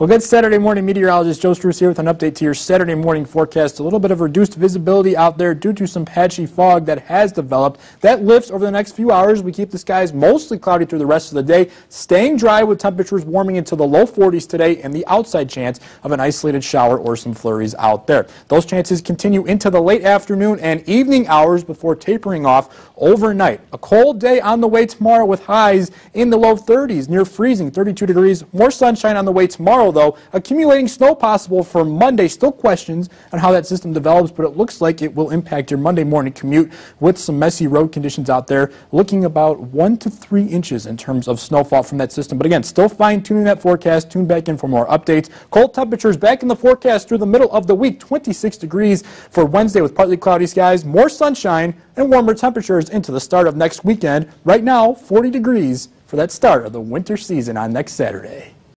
Well, good Saturday morning, meteorologist Joe Struess here with an update to your Saturday morning forecast. A little bit of reduced visibility out there due to some patchy fog that has developed. That lifts over the next few hours. We keep the skies mostly cloudy through the rest of the day, staying dry with temperatures warming into the low 40s today and the outside chance of an isolated shower or some flurries out there. Those chances continue into the late afternoon and evening hours before tapering off overnight. A cold day on the way tomorrow with highs in the low 30s, near freezing, 32 degrees. More sunshine on the way though. Accumulating snow possible for Monday. Still questions on how that system develops, but it looks like it will impact your Monday morning commute with some messy road conditions out there. Looking about one to three inches in terms of snowfall from that system. But again, still fine tuning that forecast. Tune back in for more updates. Cold temperatures back in the forecast through the middle of the week. 26 degrees for Wednesday with partly cloudy skies, more sunshine, and warmer temperatures into the start of next weekend. Right now, 40 degrees for that start of the winter season on next Saturday.